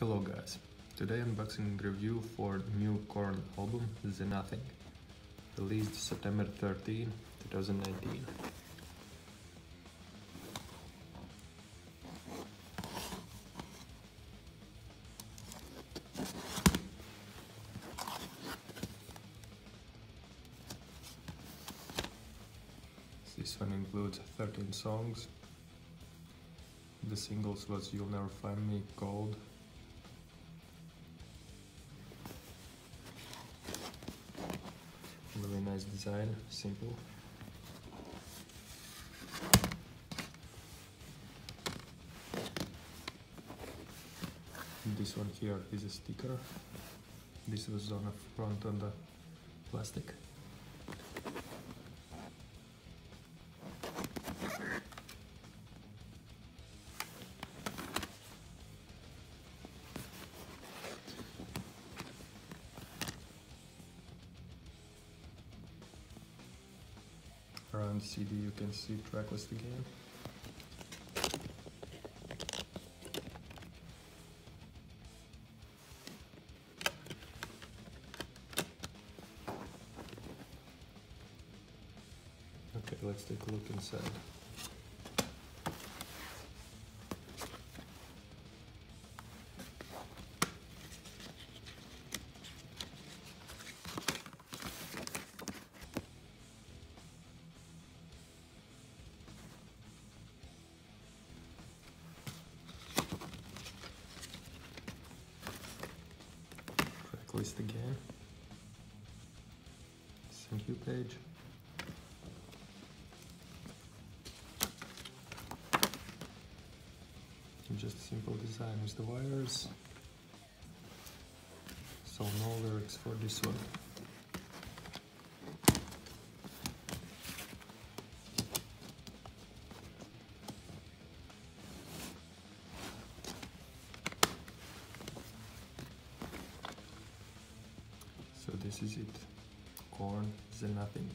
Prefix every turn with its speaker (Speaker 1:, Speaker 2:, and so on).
Speaker 1: Hello guys, today unboxing review for new Korn album The Nothing, released September 13, 2019. This one includes 13 songs. The singles was You'll Never Find Me, Cold, Really nice design, simple. This one here is a sticker. This was on the front on the plastic. Around CD you can see tracklist again. Okay, let's take a look inside. List again. Thank you page. Just simple design with the wires. So no lyrics for this one. This is it. Korn the nothing.